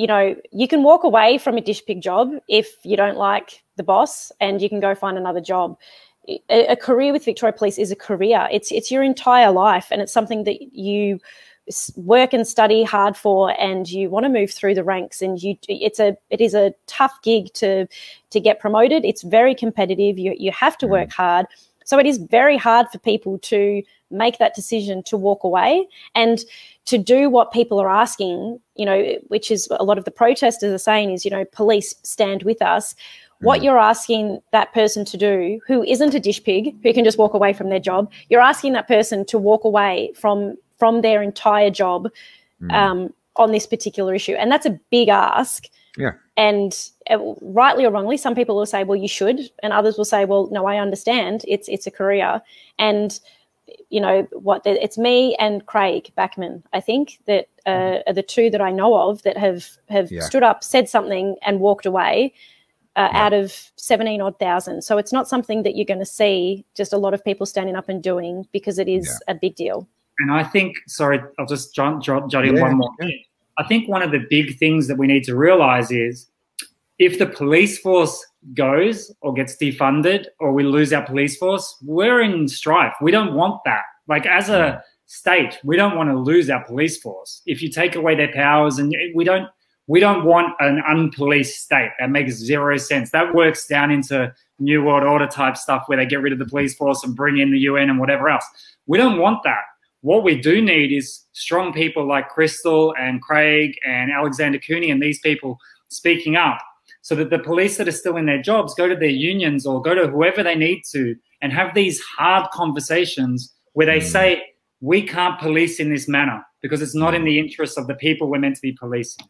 you know, you can walk away from a dish pig job if you don't like the boss and you can go find another job. A, a career with Victoria Police is a career. It's it's your entire life and it's something that you work and study hard for and you want to move through the ranks and you it's a it is a tough gig to to get promoted it's very competitive you you have to work mm. hard so it is very hard for people to make that decision to walk away and to do what people are asking, you know, which is a lot of the protesters are saying is, you know, police stand with us. What mm. you're asking that person to do, who isn't a dish pig, who can just walk away from their job, you're asking that person to walk away from from their entire job mm. um, on this particular issue, and that's a big ask. Yeah. And uh, rightly or wrongly, some people will say, "Well, you should," and others will say, "Well, no, I understand. It's it's a career." And you know what it's me and craig backman i think that uh, mm-hmm. are the two that i know of that have have yeah. stood up said something and walked away uh, yeah. out of 17 odd thousand so it's not something that you're going to see just a lot of people standing up and doing because it is yeah. a big deal and i think sorry i'll just jot, jot, jot in one more thing i think one of the big things that we need to realize is if the police force goes or gets defunded or we lose our police force, we're in strife. We don't want that. Like as a state, we don't want to lose our police force. If you take away their powers and we don't we don't want an unpoliced state. That makes zero sense. That works down into New World Order type stuff where they get rid of the police force and bring in the UN and whatever else. We don't want that. What we do need is strong people like Krystle and Craig and Alexander Cooney and these people speaking up so that the police that are still in their jobs go to their unions or go to whoever they need to and have these hard conversations where they mm. say, we can't police in this manner because it's not in the interest of the people we're meant to be policing.